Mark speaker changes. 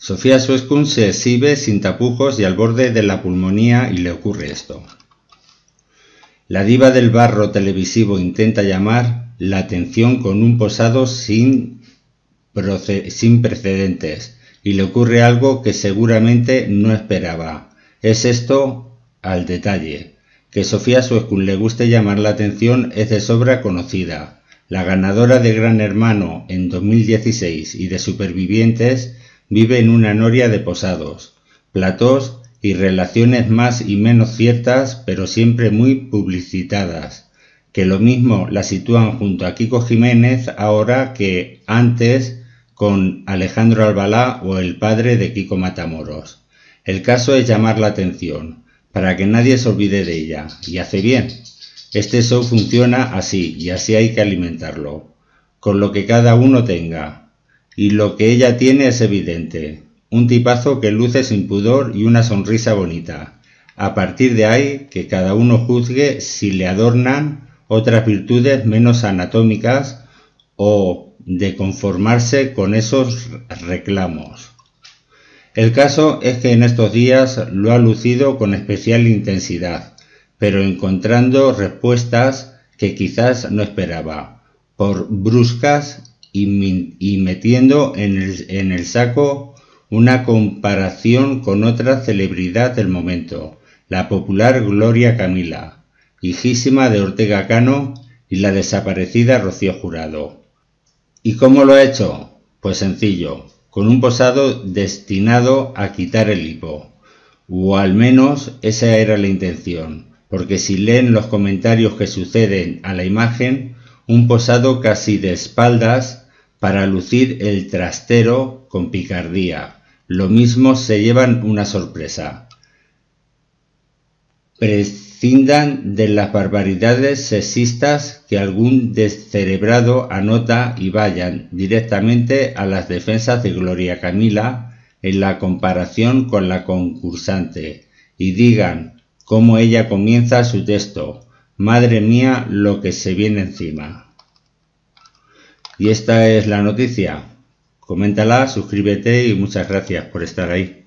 Speaker 1: Sofía Suescun se exhibe sin tapujos y al borde de la pulmonía y le ocurre esto. La diva del barro televisivo intenta llamar la atención con un posado sin, precedentes y le ocurre algo que seguramente no esperaba. Es esto al detalle. Que Sofía Suescun le guste llamar la atención es de sobra conocida. La ganadora de Gran Hermano en 2016 y de Supervivientes vive en una noria de posados, platós y relaciones más y menos ciertas, pero siempre muy publicitadas, que lo mismo la sitúan junto a Kiko Jiménez ahora que antes con Alejandro Albalá o el padre de Kiko Matamoros. El caso es llamar la atención, para que nadie se olvide de ella, y hace bien. Este show funciona así, y así hay que alimentarlo, con lo que cada uno tenga. Y lo que ella tiene es evidente, un tipazo que luce sin pudor y una sonrisa bonita. A partir de ahí, que cada uno juzgue si le adornan otras virtudes menos anatómicas o de conformarse con esos reclamos. El caso es que en estos días lo ha lucido con especial intensidad, pero encontrando respuestas que quizás no esperaba, por bruscas y, metiendo en el, en el saco una comparación con otra celebridad del momento, la popular Gloria Camila, hijísima de Ortega Cano y la desaparecida Rocío Jurado. ¿Y cómo lo ha hecho? Pues sencillo, con un posado destinado a quitar el hipo. O al menos esa era la intención, porque si leen los comentarios que suceden a la imagen, un posado casi de espaldas para lucir el trastero con picardía, lo mismo se llevan una sorpresa. Prescindan de las barbaridades sexistas que algún descerebrado anota y vayan directamente a las defensas de Gloria Camila en la comparación con la concursante y digan cómo ella comienza su texto. Madre mía, lo que se viene encima. Y esta es la noticia. Coméntala, suscríbete y muchas gracias por estar ahí.